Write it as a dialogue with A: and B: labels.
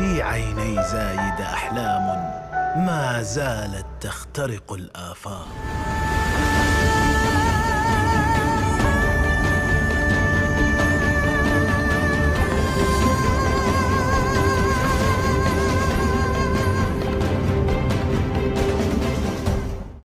A: في عيني زايد أحلام ما زالت تخترق الآفاق.